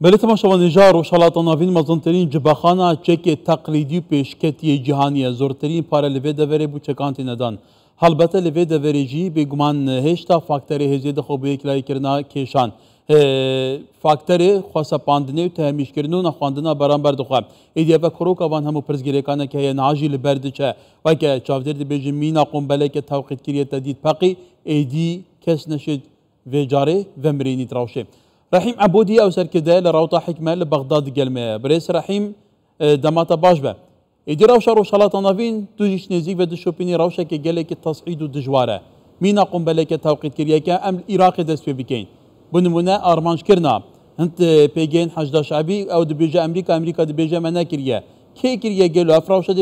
بله تماشاوانجار و شالاتا ناوین مزنترین جباخانا چک تقلیدی و پیشکتی جهانی زورترین پاره لوی دوره بو چکانتی ندان البته لوی دوره جی بگمان هشتا فاکتر هزید خوب اکلای کرنا کشان فاکتر خواسته پاندنه و تهمیش کردن و نخواندن برانبر دخواه ایدیا و کروک آوان همو پرزگیره کانه که ناجی لبرد چه و که چاودر دی بیجی مینا قنبله که توقید کریه تدید پاقی ایدی کس نشد و جاره و مرینی تراوشه رحیم عبودی أو سرکده لراوتا حکمه لبغداد گلمه بریس رحیم دماتا باش به ایدی روشا روشالاتا ناوین دوجیش نزیک و دشوپینی روشا که گله که تصعید و دجواره مینا قنبله که توقید کریه که ام ایراق دست پی بکین. بنمونه ئارمانجکردنا هەند پێگەین حەجدا شعبی ئەو دەبێژە ئەمریکا ئەمریکا دەبێژە مە نەکردە کێ کردە گەل ئەفراوشە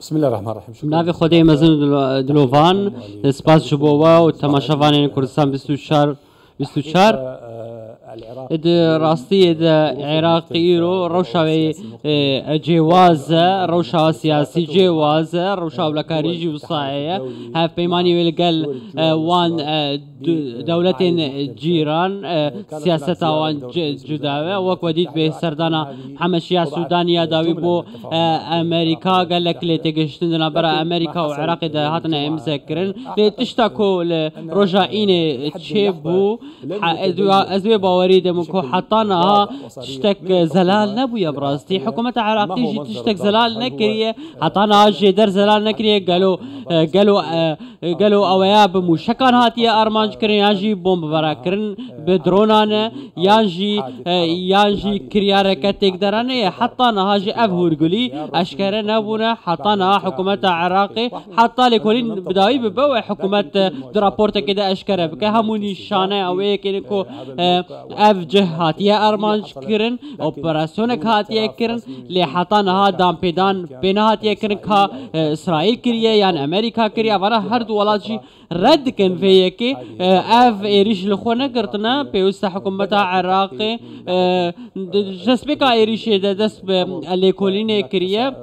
بسم الله الرحمن الرحیم ناوی خدای مزن دلوان سپاس جبوه و تماشاوان کردستان 24 24 إد عراقی رو روشاوی جواز روشا سیاسی جواز روشا ولکاری جی وصاية هاف بيماني ويلقال وان دولة جيران سياسة وان جداوة وك وديد به سردانا محمد شيع سودانيا داوي بو أمريكا قال لك لي تجشتنا برا أمريكا وعراق دا هاتنا امسكرن لي تشتكو لروجا ايني تشيبو ازوي باوري دمكو حطانا تشتك زلال نبويا براستي حكومة عراقي جي تشتك زلال نكريه حطانا جي در زلال نكريه قالوا قالوا قالوا أويا بموشكان هاتيه أرمانج كرن يانجي بومب برا كرن بدرونان. يانجي يانجي كريا ركتك درانه حطانا هاجي أفهور قولي. اشكره نبونا. حطانا حكومة عراقي حتى لكلين بداوي ببو حكومة درابورتا كده اشكره بك. هموني شانه او كينكو اف جهاتيه ارمانج كرن اوبراسيون هاتيه كرن لحطان ها دام بيدان بين هاتيه كرن كا اسرائيل كريه يعني امريكا كريه وانا هر دو ولاتشي رد كن في كي اف ايريش لخونه قرتنا بيوست حكومة عراق جسبك ايريش دس ليكولين كريه از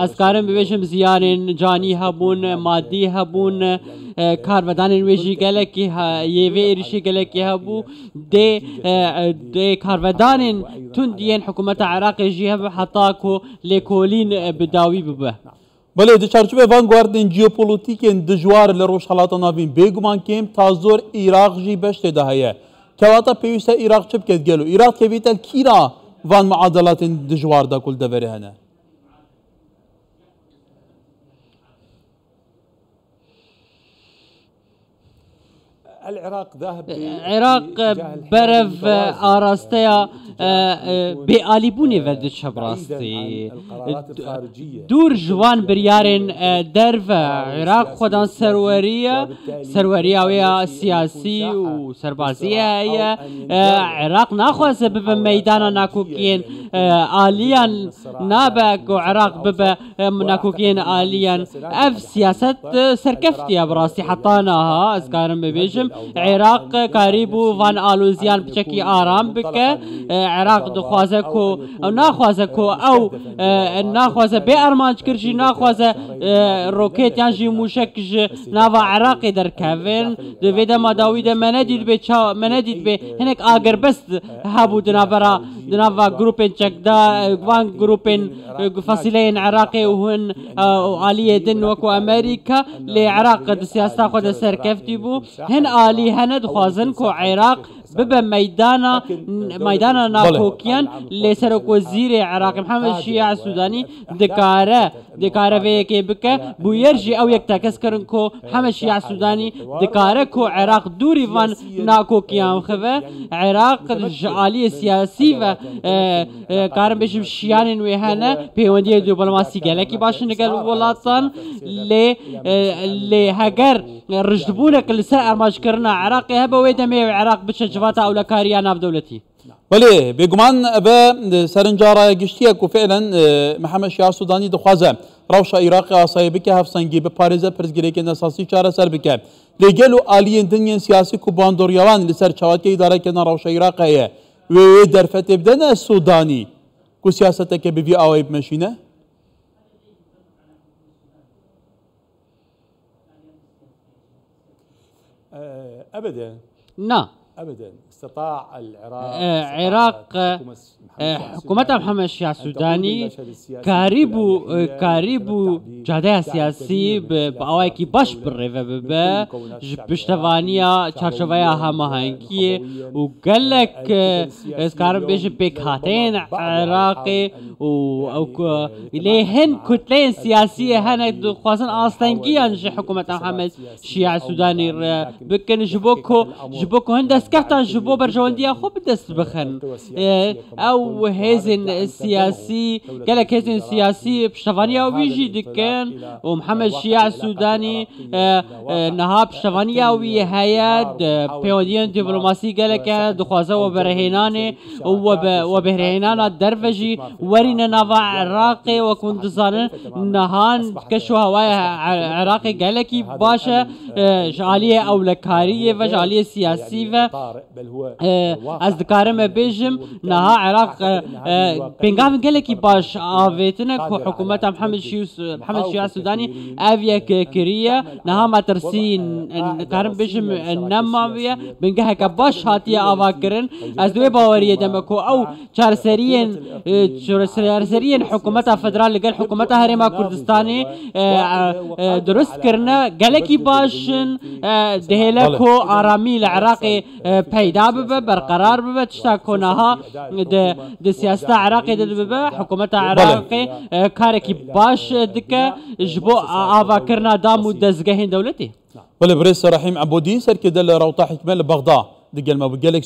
ئەسکارم بێژم زیانێن جانی هەبوون مادی هەبوون کاربەدانên wê jî gelekî yêvê êrişî gelekî hebû dê dê karvedanên tundiyên hikûmeta Iraqê jî hebe heta ku lêkolîn bi dawî bibe. بەێ دەچارچوبێ ڤانگواردên جیۆپۆلیتیکên دژوار لە ڕۆژهڵاتە ناوین بێگومان کێم تا زۆر عێراق ژی بەش تێدا هەیە کەواتە پێویستە عێراق چ بکەت گەل و عێراق کێویتە کیرا ڤان معادلاتên دژواردا کول دەبەرێ هەنە العراق ذاهب عراق برف آراستيا بآلی بونی ورد شبراستی دور جوان بریارن در و عراق خودان سروریه سروریه ویا سیاسی و سربازی هیا عراق نخواسته ببه میدان ناکوکین آلیان نابک و عراق ببه ناکوکین آلیان أف سیاست سرکفتی براستی حطاناها از کارم عێراق کاری بوو ڤان ئالوزیان پچەکی ئارام بکە عێراق دخوازە کۆ ئەو ناخوازە کۆ ئەو ناخوازە بێ ئەرمانجکردژی ناخوازە ڕۆکێتیان ژی موشەکژ ناوە عێراقی دەرکەوێن دەوێ دەماداوی دە منەدیت بێ منەدیت بێ هەنێک ئاگەر بەست هەبوو دنابەرە به هنک اگر بس هابو دنابرا دنابا گروپن چک دا وان گروپن فصيلين عراقي وهن آلية دن وكو أمريكا لعراق سياسة خود سر كفتي بو. هن آلي هند خوازن كو عراق ببه ميدانا ميدانا ناكوكيان لسرك وزير عراق محمد شيع السوداني دكاره دكاره في بك بو يرجي أو يكتاكس كرن كو محمد شيع السوداني دكاره كو عراق دوري فان ناكوكيان خفه عراق جعالي سياسي و كارم بشم شيان وهنا بيوندي دبلوماسي گلكي باش نگل ولاتان. ل ل هگر رجبونك لسر ارماج كرنا عراق هبه ويدمي عراق بش انتخابات أو لكاريان دولتي. بله بگومان به سرنجارا گشتیه کو فعلا محمد شیار سودانی دخوازه. روش عراق آسایبی که هفسنگی به پاریزه پرزگیری که نساسی چاره سر بکه. لگل و آلیین دنیا سیاسی کو باندوریوان لسر چواکی اداره که روش عراق هیه و در فتب دن سودانی. کو سیاست که بیوی آویب مشینه؟ آه، أبدا. نعم ابدا استطاع العراق العراق حکومت محمد شیع سودانی کاریبو کاریبو جاده سیاسی با اوای کی باش بره و به پشتوانیا چارچوبه هماهنگی و گلک از کارم بیش بکاتین عراق و أو لهن کتلین سیاسی هن خواسن آستنگی انج حکومت محمد شیع سودانی بکن جبوکو جبوکو هندس کهتان جبو برجواندیا خوب دست بخن. أو أو هيزن سياسي قالك هيزن سياسي بشتفانيا ويجي دكان ومحمد شيع السوداني نها بشتفانيا وي هياد بيوديان دبلوماسي قالك دخوازا وبرهيناني وبرهينانا درفجي ورينا نافا عراقي وكنت زانن نهان كشو هواي عراقي قالك باشا جالية أولكارية طارئ بل هو إيه، از دكارم بيجم نها عراق بين قاف قالك باش افيتنا حكومه محمد شيوس محمد شيوس السوداني افيا كريه نها ما ترسين دكارم بيجم نماويه بين قاف باش هاتيه افاكرن از دوي باوريه دمكو أو چارسريين چارسريين حكومه فدرال قال حكومه هريما كردستاني درست كرنا قالك باشن دهلكو ارامي العراقي bibe berqerar bibe tişta ku niha د سیاست عراقی د به حکومت عراقی کارێکی باش دکە ji bo avakirina dam û dezgehên dewletê بله برێ سەرحیم عبودی سەرکردە لە ڕوتا حکمە لە بەغدا دگەلمە بگەلێک